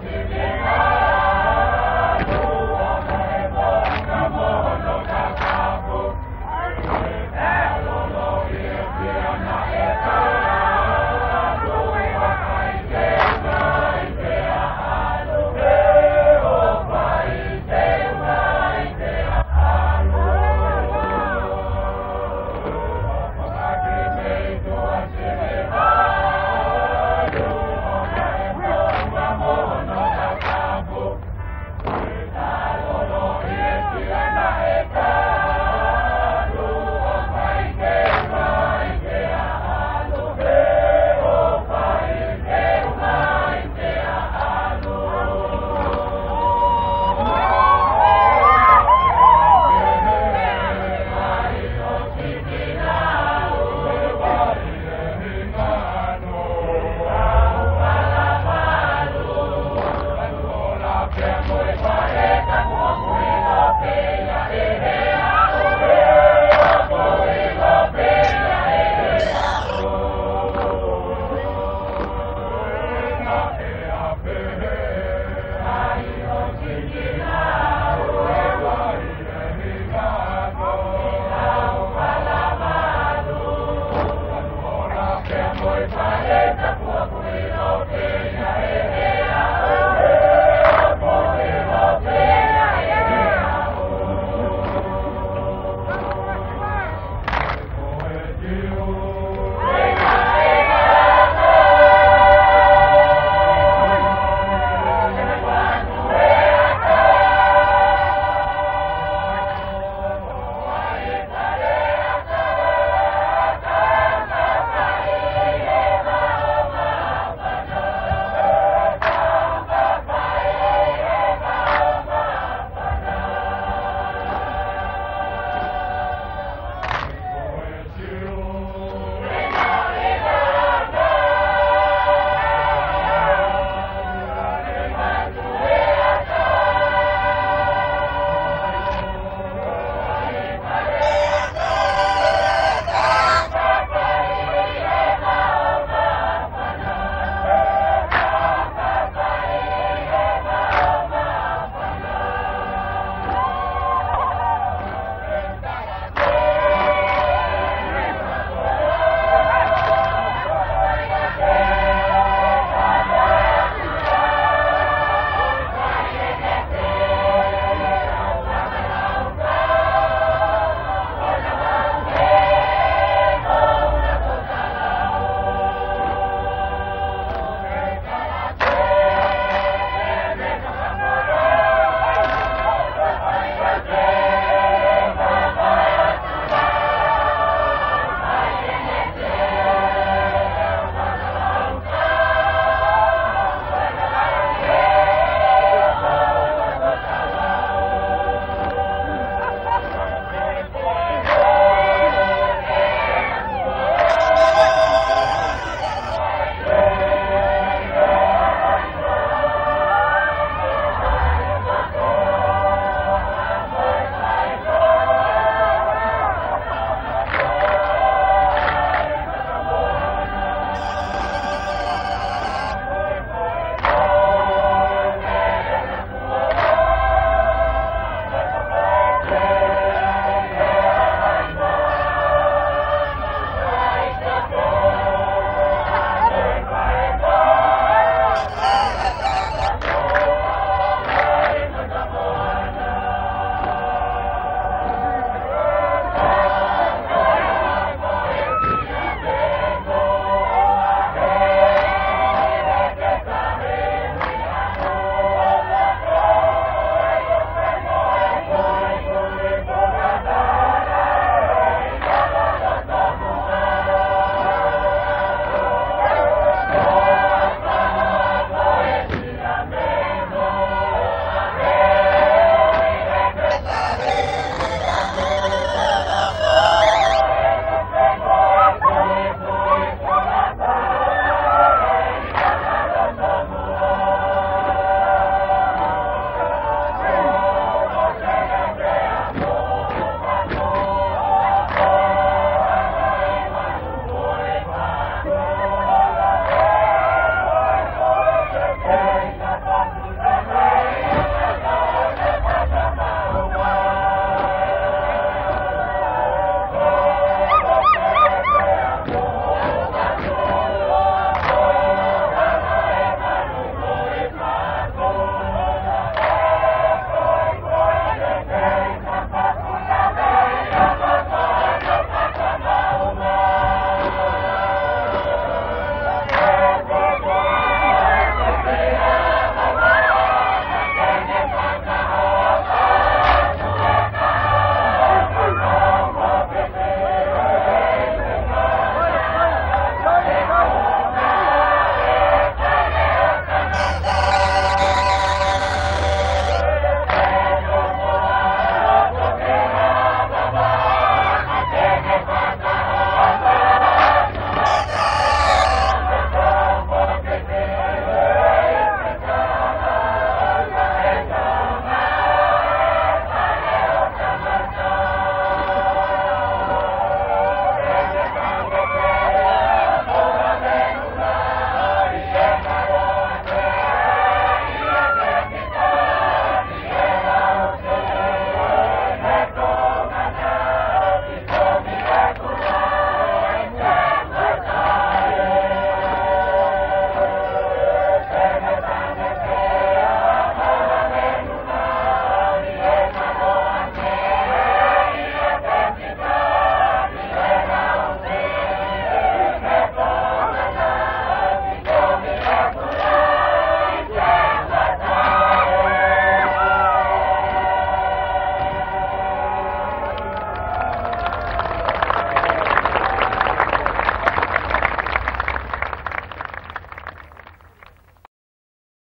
Amen. glorify